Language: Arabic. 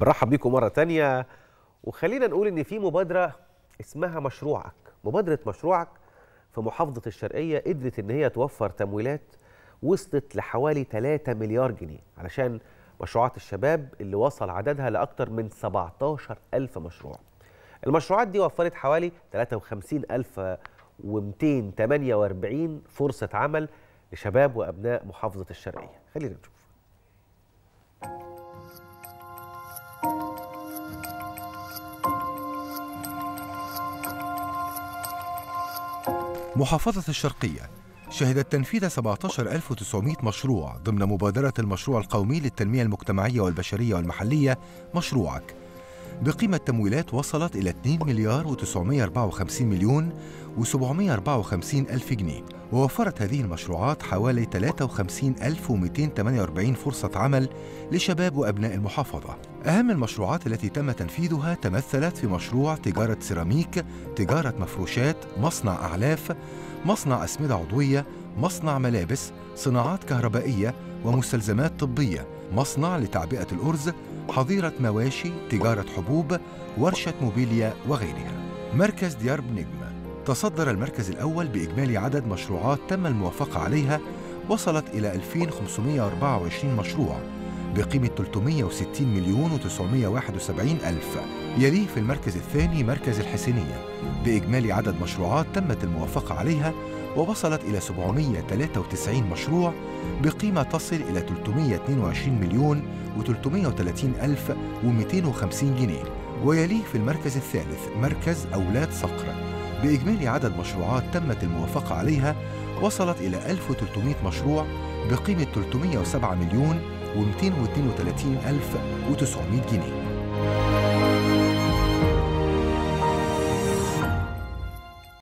برحب بيكم مرة تانية. وخلينا نقول إن في مبادرة اسمها مشروعك. مبادرة مشروعك في محافظة الشرقية قدرت إن هي توفر تمويلات وصلت لحوالي 3 مليار جنيه علشان مشروعات الشباب اللي وصل عددها لأكتر من 17 ألف مشروع. المشروعات دي وفرت حوالي 53248 فرصة عمل لشباب وأبناء محافظة الشرقية. خلينا نشوف. محافظة الشرقية شهدت تنفيذ 17900 مشروع ضمن مبادرة المشروع القومي للتنمية المجتمعية والبشرية والمحلية. مشروعك بقيمة تمويلات وصلت إلى 2 مليار و954 مليون و754 ألف جنيه. ووفرت هذه المشروعات حوالي 53248 فرصة عمل لشباب وأبناء المحافظة. أهم المشروعات التي تم تنفيذها تمثلت في مشروع تجارة سيراميك تجارة مفروشات مصنع أعلاف مصنع أسمدة عضوية مصنع ملابس صناعات كهربائية ومستلزمات طبية مصنع لتعبئة الأرز حظيرة مواشي تجارة حبوب ورشة موبيليا وغيرها. مركز ديار بنجم تصدر المركز الأول بإجمالي عدد مشروعات تم الموافقة عليها وصلت إلى 2524 مشروع بقيمة 360 مليون و971 ألف. يليه في المركز الثاني مركز الحسينية. بإجمالي عدد مشروعات تمت الموافقة عليها ووصلت إلى 793 مشروع بقيمة تصل إلى 322 مليون و330 ألف و250 جنيه. ويليه في المركز الثالث مركز أولاد صقر. بإجمالي عدد مشروعات تمت الموافقة عليها وصلت إلى 1300 مشروع بقيمة 307 مليون و232 ألف و900 جنيه.